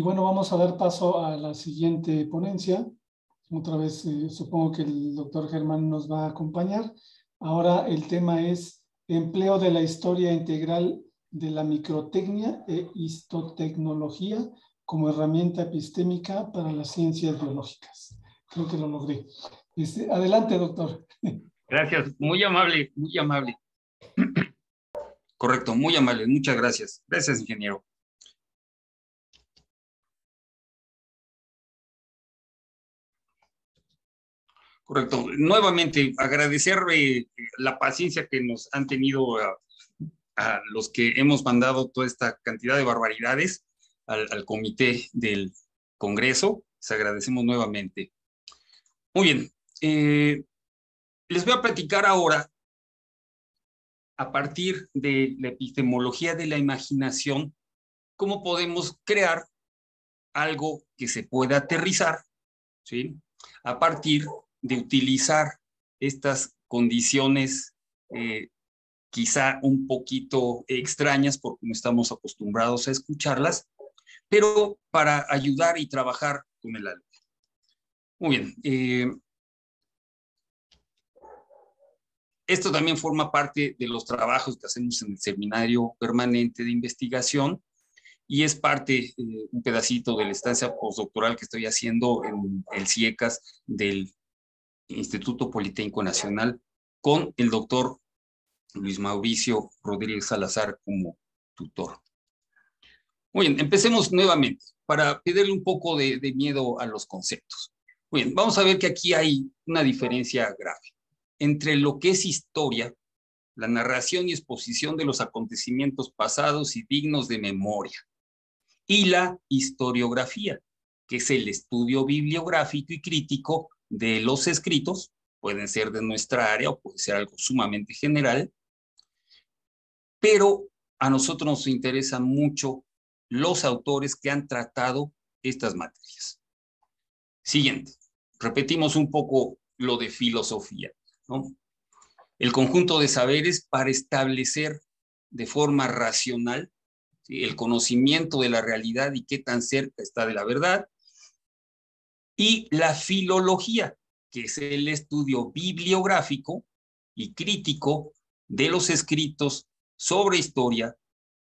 Y bueno, vamos a dar paso a la siguiente ponencia. Otra vez eh, supongo que el doctor Germán nos va a acompañar. Ahora el tema es empleo de la historia integral de la microtecnia e histotecnología como herramienta epistémica para las ciencias biológicas. Creo que lo logré. Este, adelante, doctor. Gracias, muy amable, muy amable. Correcto, muy amable, muchas gracias. Gracias, ingeniero. Correcto. Nuevamente, agradecer eh, la paciencia que nos han tenido a, los que hemos mandado toda esta cantidad de barbaridades al, comité del Congreso. Les agradecemos nuevamente. Muy bien. Eh, les voy a platicar ahora, a partir de la epistemología de la imaginación, cómo podemos crear algo que se pueda aterrizar, ¿sí? A partir de utilizar estas condiciones eh, quizá un poquito extrañas porque no estamos acostumbrados a escucharlas, pero para ayudar y trabajar con el alumno. Muy bien. Eh, esto también forma parte de los trabajos que hacemos en el seminario permanente de investigación y es parte, eh, un pedacito de la estancia postdoctoral que estoy haciendo en el CIECAS del Instituto Politécnico Nacional con el doctor Luis Mauricio Rodríguez Salazar como tutor. Muy bien, empecemos nuevamente para pedirle un poco de, de miedo a los conceptos. Muy bien, vamos a ver que aquí hay una diferencia grave entre lo que es historia, la narración y exposición de los acontecimientos pasados y dignos de memoria, y la historiografía, que es el estudio bibliográfico y crítico de los escritos, pueden ser de nuestra área o puede ser algo sumamente general, pero a nosotros nos interesan mucho los autores que han tratado estas materias. Siguiente, repetimos un poco lo de filosofía. ¿no? El conjunto de saberes para establecer de forma racional el conocimiento de la realidad y qué tan cerca está de la verdad, y la filología, que es el estudio bibliográfico y crítico de los escritos sobre historia,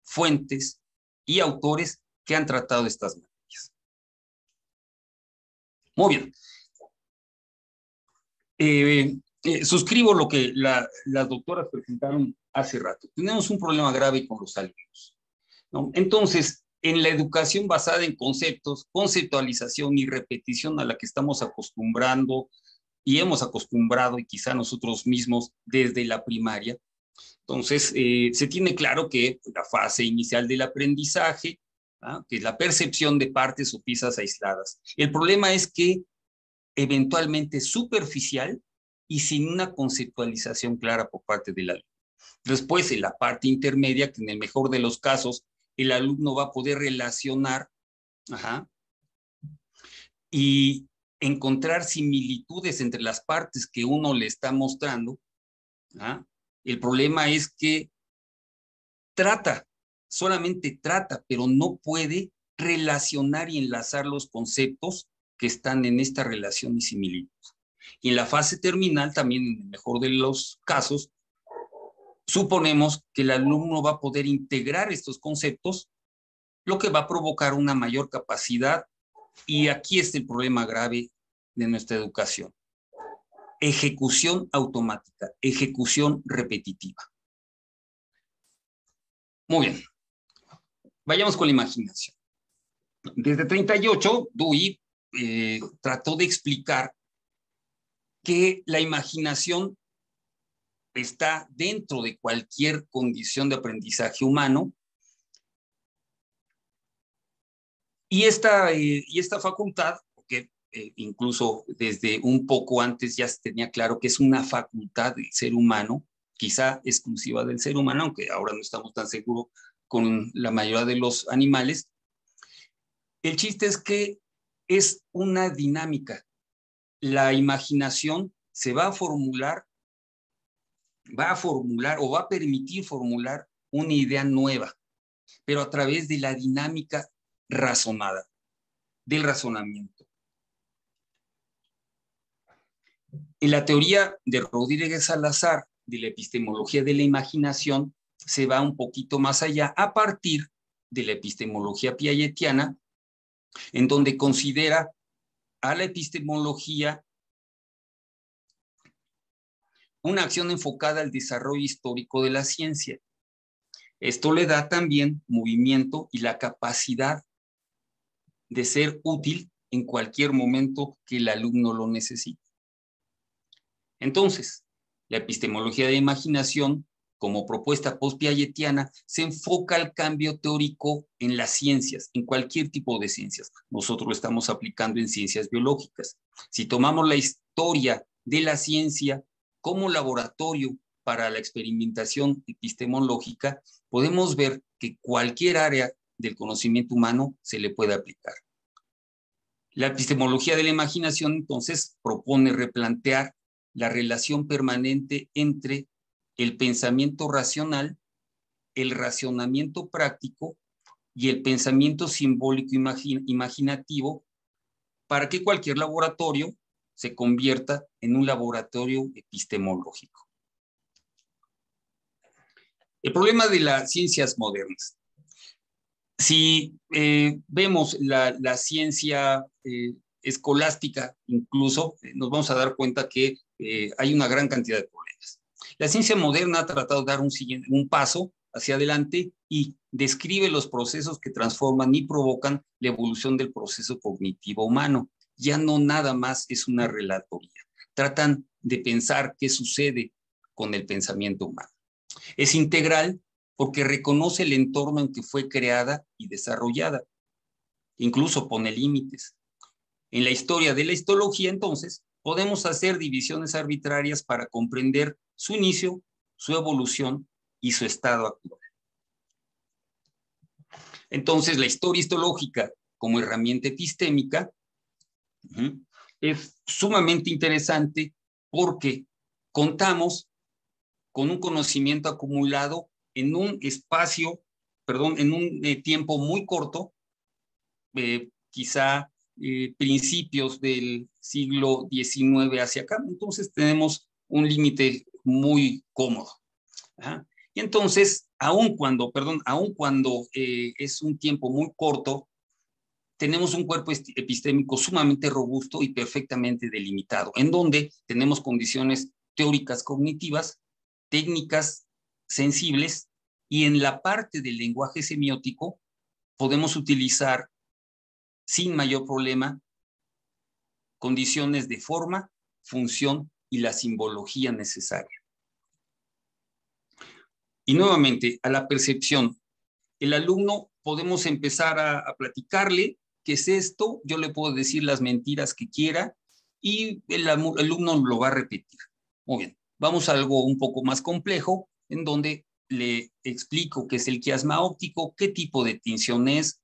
fuentes y autores que han tratado estas materias. Muy bien. Eh, eh, suscribo lo que las doctoras presentaron hace rato. Tenemos un problema grave con los alumnos. ¿no? Entonces, en la educación basada en conceptos, conceptualización y repetición a la que estamos acostumbrando y hemos acostumbrado y quizá nosotros mismos desde la primaria. Entonces, eh, se tiene claro que la fase inicial del aprendizaje, ¿ah? que es la percepción de partes o piezas aisladas. El problema es que eventualmente superficial y sin una conceptualización clara por parte del alumno. Después, en la parte intermedia, que en el mejor de los casos el alumno va a poder relacionar y encontrar similitudes entre las partes que uno le está mostrando. El problema es que trata, solamente trata, pero no puede relacionar y enlazar los conceptos que están en esta relación y similitud. Y en la fase terminal, también en el mejor de los casos, suponemos que el alumno va a poder integrar estos conceptos, lo que va a provocar una mayor capacidad. Y aquí está el problema grave de nuestra educación. Ejecución automática, ejecución repetitiva. Muy bien. Vayamos con la imaginación. Desde 38, Dewey eh, trató de explicar que la imaginación está dentro de cualquier condición de aprendizaje humano. Y esta, eh, y esta facultad, porque eh, incluso desde un poco antes ya se tenía claro que es una facultad del ser humano, quizá exclusiva del ser humano, aunque ahora no estamos tan seguros con la mayoría de los animales. El chiste es que es una dinámica. La imaginación se va a formular va a formular o va a permitir formular una idea nueva, pero a través de la dinámica razonada. del razonamiento. En la teoría de Rodríguez Salazar de la epistemología de la imaginación se va un poquito más allá a partir de la epistemología piagetiana, en donde considera a la epistemología una acción enfocada al desarrollo histórico de la ciencia. Esto le da también movimiento y la capacidad de ser útil en cualquier momento que el alumno lo necesite. Entonces, la epistemología de imaginación, como propuesta post-piagetiana, se enfoca al cambio teórico en las ciencias, en cualquier tipo de ciencias. Nosotros lo estamos aplicando en ciencias biológicas. Si tomamos la historia de la ciencia como laboratorio para la experimentación epistemológica, podemos ver que cualquier área del conocimiento humano se le puede aplicar. La epistemología de la imaginación entonces propone replantear la relación permanente entre el pensamiento racional, el racionamiento práctico y el pensamiento simbólico imaginativo para que cualquier laboratorio se convierta en un laboratorio epistemológico. El problema de las ciencias modernas. Si eh, vemos la, ciencia eh, escolástica, incluso, eh, nos vamos a dar cuenta que hay una gran cantidad de problemas. La ciencia moderna ha tratado de dar un, un paso hacia adelante y describe los procesos que transforman y provocan la evolución del proceso cognitivo humano. Ya no nada más es una relatoría. Tratan de pensar qué sucede con el pensamiento humano. Es integral porque reconoce el entorno en que fue creada y desarrollada. Incluso pone límites. En la historia de la histología, entonces, podemos hacer divisiones arbitrarias para comprender su inicio, su evolución y su estado actual. Entonces, la historia histológica como herramienta epistémica es sumamente interesante porque contamos con un conocimiento acumulado en un espacio, perdón, en un eh, tiempo muy corto, eh, quizá eh, principios del siglo XIX hacia acá. Entonces tenemos un límite muy cómodo. Y entonces, aun cuando, perdón, aun cuando es un tiempo muy corto, tenemos un cuerpo epistémico sumamente robusto y perfectamente delimitado, en donde tenemos condiciones teóricas cognitivas, técnicas sensibles, y en la parte del lenguaje semiótico podemos utilizar sin mayor problema condiciones de forma, función y la simbología necesaria. Y nuevamente, a la percepción. El alumno podemos empezar a, platicarle qué es esto, yo le puedo decir las mentiras que quiera y el, alumno lo va a repetir. Muy bien, vamos a algo un poco más complejo en donde le explico qué es el quiasma óptico, qué tipo de tinción es,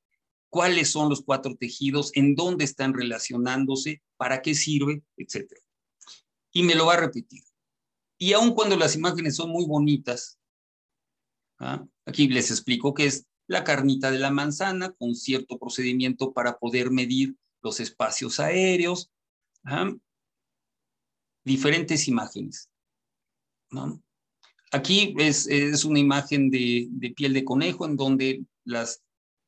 cuáles son los cuatro tejidos, en dónde están relacionándose, para qué sirve, etc. Y me lo va a repetir. Y aun cuando las imágenes son muy bonitas, ¿ah? aquí les explico que es la carnita de la manzana con cierto procedimiento para poder medir los espacios aéreos, diferentes imágenes. Aquí es, una imagen de, de, piel de conejo en donde las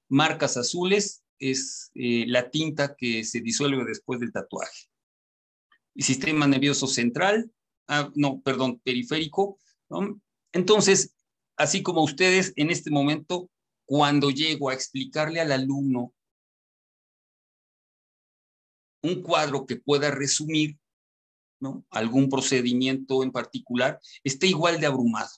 marcas azules es eh, la tinta que se disuelve después del tatuaje. El sistema nervioso central, ah, no, perdón, periférico. Entonces, así como ustedes en este momento, cuando llego a explicarle al alumno un cuadro que pueda resumir algún procedimiento en particular, está igual de abrumado.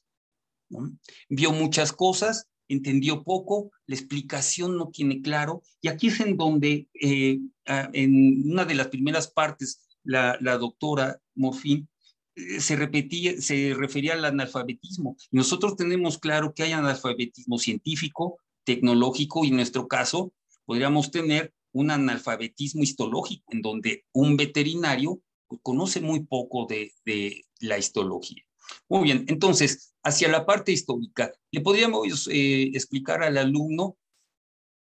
Vio muchas cosas, entendió poco, la explicación no tiene claro, y aquí es en donde eh, en una de las primeras partes la, doctora Morfín se, repetía, se refería al analfabetismo. Nosotros tenemos claro que hay analfabetismo científico, tecnológico, y en nuestro caso podríamos tener un analfabetismo histológico, en donde un veterinario conoce muy poco de, de la histología. Muy bien, entonces, hacia la parte histórica, le podríamos eh, explicar al alumno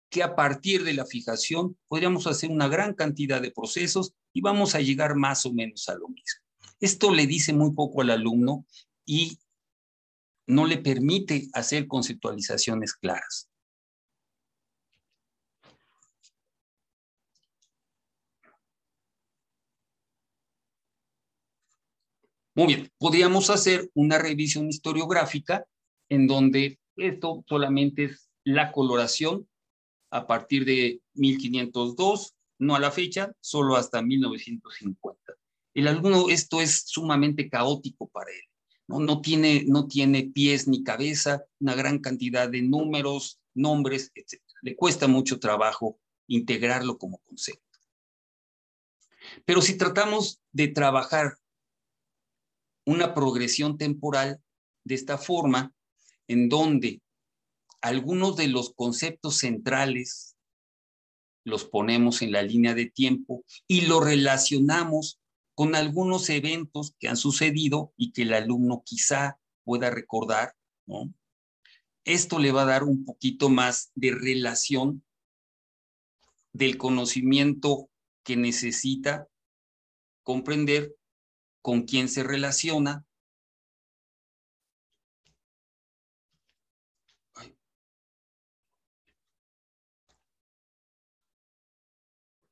que a partir de la fijación podríamos hacer una gran cantidad de procesos y vamos a llegar más o menos a lo mismo. Esto le dice muy poco al alumno y no le permite hacer conceptualizaciones claras. Muy bien, podríamos hacer una revisión historiográfica en donde esto solamente es la coloración a partir de 1502, no a la fecha, solo hasta 1950. El alumno, esto es sumamente caótico para él. ¿no? No, tiene, no tiene pies ni cabeza, una gran cantidad de números, nombres, etc. Le cuesta mucho trabajo integrarlo como concepto. Pero si tratamos de trabajar una progresión temporal de esta forma, en donde algunos de los conceptos centrales los ponemos en la línea de tiempo y lo relacionamos con algunos eventos que han sucedido y que el alumno quizá pueda recordar, Esto le va a dar un poquito más de relación del conocimiento que necesita comprender con quién se relaciona.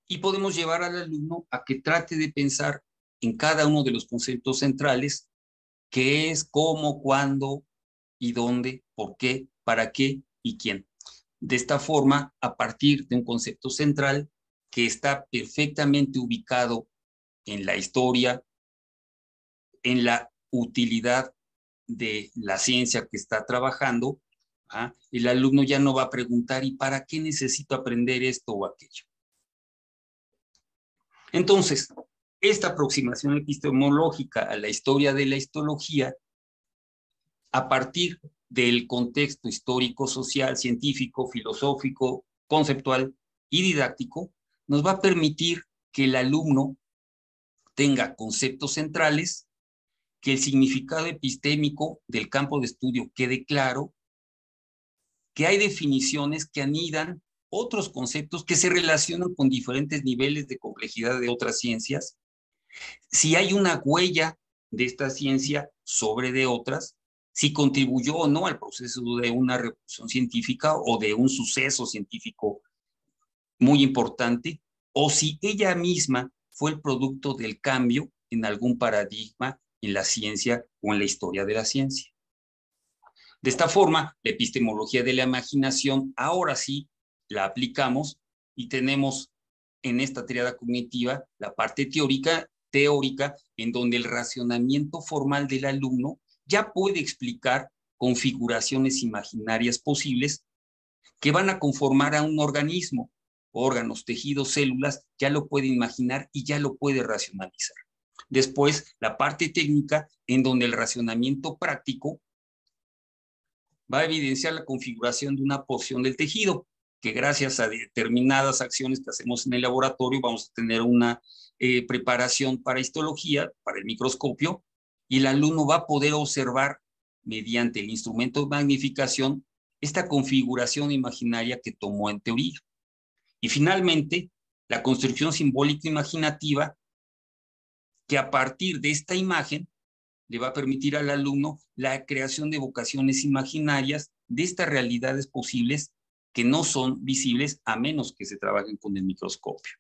Y podemos llevar al alumno a que trate de pensar en cada uno de los conceptos centrales, qué es, cómo, cuándo y dónde, por qué, para qué y quién. De esta forma, a partir de un concepto central que está perfectamente ubicado en la historia, en la utilidad de la ciencia que está trabajando, ¿ah? el alumno ya no va a preguntar, ¿y para qué necesito aprender esto o aquello? Entonces, esta aproximación epistemológica a la historia de la histología, a partir del contexto histórico, social, científico, filosófico, conceptual y didáctico, nos va a permitir que el alumno tenga conceptos centrales, que el significado epistémico del campo de estudio quede claro, que hay definiciones que anidan otros conceptos que se relacionan con diferentes niveles de complejidad de otras ciencias, si hay una huella de esta ciencia sobre de otras, si contribuyó o no al proceso de una revolución científica o de un suceso científico muy importante, o si ella misma fue el producto del cambio en algún paradigma en la ciencia o en la historia de la ciencia. De esta forma, la epistemología de la imaginación ahora sí la aplicamos y tenemos en esta triada cognitiva la parte teórica, teórica en donde el racionamiento formal del alumno ya puede explicar configuraciones imaginarias posibles que van a conformar a un organismo, órganos, tejidos, células, ya lo puede imaginar y ya lo puede racionalizar. Después, la parte técnica en donde el racionamiento práctico va a evidenciar la configuración de una porción del tejido, que gracias a determinadas acciones que hacemos en el laboratorio vamos a tener una eh, preparación para histología, para el microscopio, y el alumno va a poder observar mediante el instrumento de magnificación esta configuración imaginaria que tomó en teoría. Y finalmente, la construcción simbólica imaginativa, que a partir de esta imagen le va a permitir al alumno la creación de vocaciones imaginarias de estas realidades posibles que no son visibles a menos que se trabajen con el microscopio.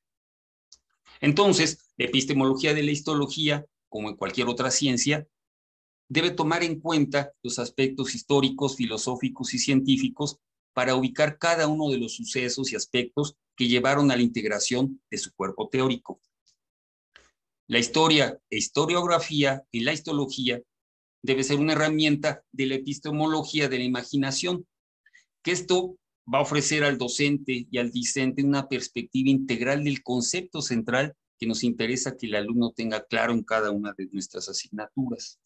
Entonces, la epistemología de la histología, como en cualquier otra ciencia, debe tomar en cuenta los aspectos históricos, filosóficos y científicos para ubicar cada uno de los sucesos y aspectos que llevaron a la integración de su cuerpo teórico. La historia e historiografía en la histología debe ser una herramienta de la epistemología de la imaginación, que esto va a ofrecer al docente y al discente una perspectiva integral del concepto central que nos interesa que el alumno tenga claro en cada una de nuestras asignaturas.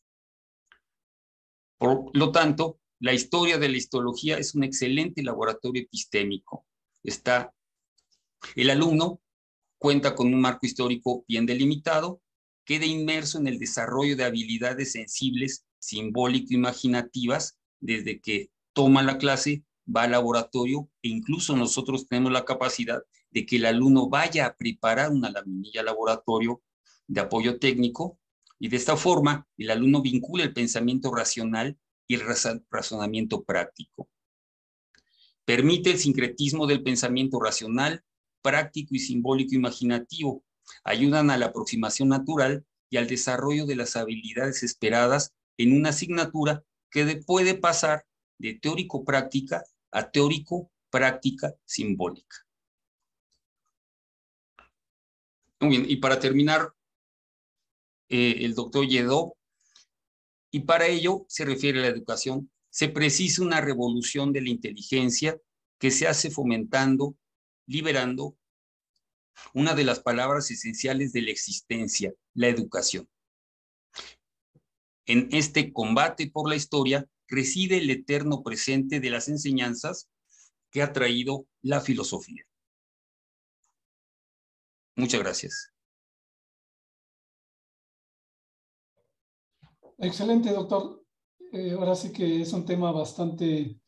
Por lo tanto, la historia de la histología es un excelente laboratorio epistémico. Está, el alumno cuenta con un marco histórico bien delimitado, queda inmerso en el desarrollo de habilidades sensibles, simbólico-imaginativas, desde que toma la clase va al laboratorio e incluso nosotros tenemos la capacidad de que el alumno vaya a preparar una laminilla laboratorio de apoyo técnico y de esta forma el alumno vincula el pensamiento racional y el razonamiento práctico. Permite el sincretismo del pensamiento racional, práctico y simbólico imaginativo. Ayudan a la aproximación natural y al desarrollo de las habilidades esperadas en una asignatura que puede pasar de teórico-práctica a teórico-práctica simbólica. Muy bien, y para terminar, eh, el doctor Yedó, y para ello se refiere a la educación, se precisa una revolución de la inteligencia que se hace fomentando, liberando una de las palabras esenciales de la existencia, la educación. En este combate por la historia reside el eterno presente de las enseñanzas que ha traído la filosofía. Muchas gracias. Excelente, doctor. Eh, ahora sí que es un tema bastante,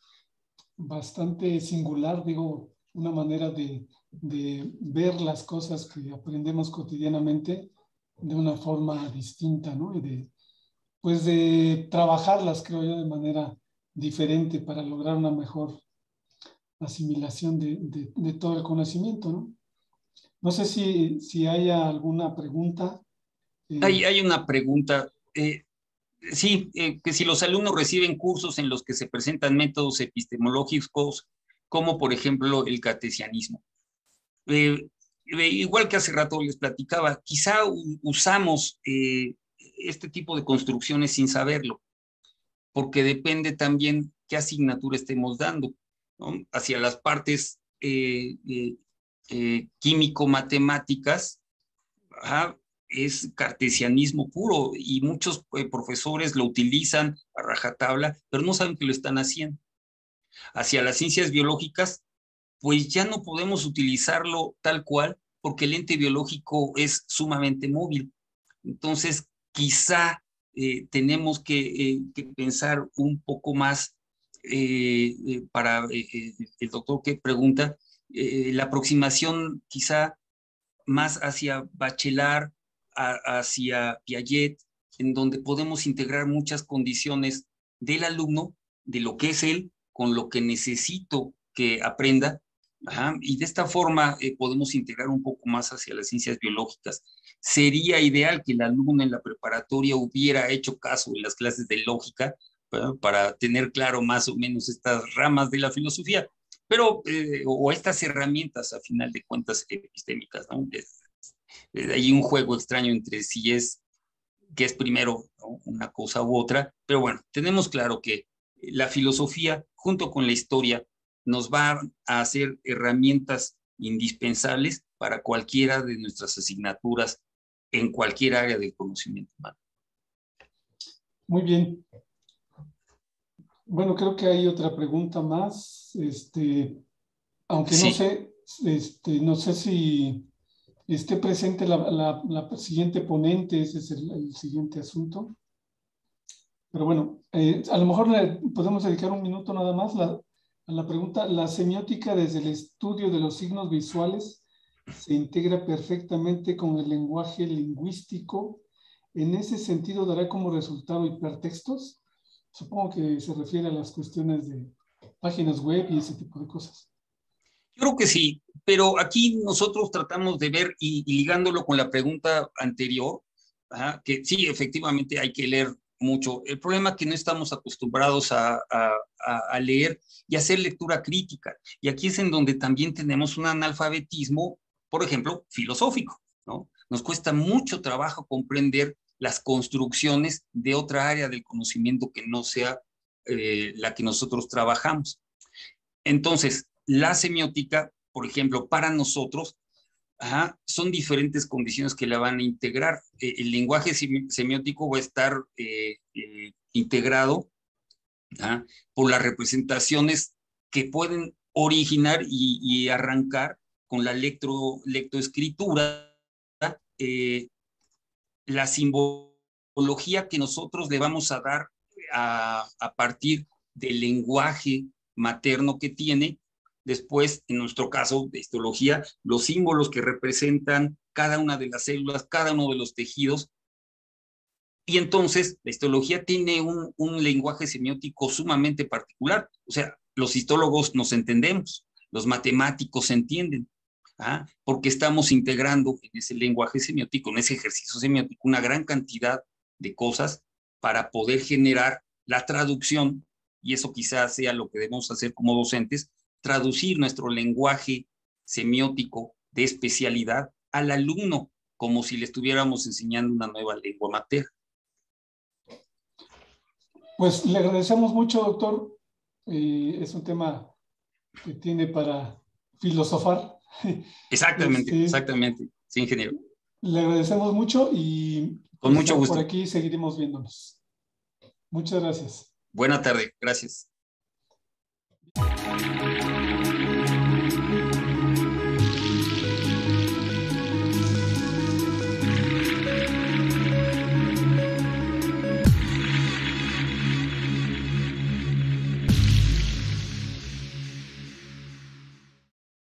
bastante singular, digo, una manera de, de ver las cosas que aprendemos cotidianamente de una forma distinta, ¿no? Y de, pues de trabajarlas, creo yo, de manera diferente para lograr una mejor asimilación de, todo el conocimiento, ¿no? No sé si, si haya alguna pregunta. Eh. Hay, hay, una pregunta. Eh, sí, eh, que si los alumnos reciben cursos en los que se presentan métodos epistemológicos, como por ejemplo el catesianismo. igual que hace rato les platicaba, quizá usamos este tipo de construcciones sin saberlo, porque depende también qué asignatura estemos dando, hacia las partes eh, eh, eh, químico-matemáticas, es cartesianismo puro y muchos profesores lo utilizan a rajatabla, pero no saben que lo están haciendo. Hacia las ciencias biológicas, pues ya no podemos utilizarlo tal cual porque el ente biológico es sumamente móvil. Entonces, quizá eh, tenemos eh, que, pensar un poco más eh, para el doctor que pregunta, la aproximación quizá más hacia Bachelard, hacia Piaget, en donde podemos integrar muchas condiciones del alumno, de lo que es él, con lo que necesito que aprenda, y de esta forma podemos integrar un poco más hacia las ciencias biológicas sería ideal que el alumno en la preparatoria hubiera hecho caso en las clases de lógica para tener claro más o menos estas ramas de la filosofía, pero, eh, o estas herramientas a final de cuentas epistémicas, hay un juego extraño entre si es, que es primero una cosa u otra, pero bueno, tenemos claro que la filosofía junto con la historia nos va a hacer herramientas indispensables para cualquiera de nuestras asignaturas en cualquier área del conocimiento humano. Muy bien. Bueno, creo que hay otra pregunta más. Este, aunque no sé, este, no sé si esté presente la, siguiente ponente, ese es el, siguiente asunto. Pero bueno, eh, a lo mejor le podemos dedicar un minuto nada más a la pregunta, la semiótica desde el estudio de los signos visuales se integra perfectamente con el lenguaje lingüístico. En ese sentido, dará como resultado hipertextos. Supongo que se refiere a las cuestiones de páginas web y ese tipo de cosas. Yo creo que sí, pero aquí nosotros tratamos de ver y, ligándolo con la pregunta anterior, que sí, efectivamente hay que leer mucho. El problema es que no estamos acostumbrados a, a, leer y hacer lectura crítica. Y aquí es en donde también tenemos un analfabetismo por ejemplo, filosófico, ¿no? Nos cuesta mucho trabajo comprender las construcciones de otra área del conocimiento que no sea eh, la que nosotros trabajamos. Entonces, la semiótica, por ejemplo, para nosotros, son diferentes condiciones que la van a integrar. Eh, el lenguaje semiótico va a estar eh, integrado por las representaciones que pueden originar y arrancar con la lectro, lectoescritura, eh, la simbología que nosotros le vamos a dar a, partir del lenguaje materno que tiene. Después, en nuestro caso de histología, los símbolos que representan cada una de las células, cada uno de los tejidos. Y entonces, la histología tiene un, un lenguaje semiótico sumamente particular. O sea, los histólogos nos entendemos, los matemáticos se entienden, ¿ah? porque estamos integrando en ese lenguaje semiótico, en ese ejercicio semiótico, una gran cantidad de cosas para poder generar la traducción, y eso quizás sea lo que debemos hacer como docentes, traducir nuestro lenguaje semiótico de especialidad al alumno, como si le estuviéramos enseñando una nueva lengua materna. Pues le agradecemos mucho, doctor. es un tema que tiene para filosofar. Exactamente, este, exactamente. Sí, ingeniero. Le agradecemos mucho y con mucho gusto. Por aquí seguiremos viéndonos. Muchas gracias. Buena tarde, gracias.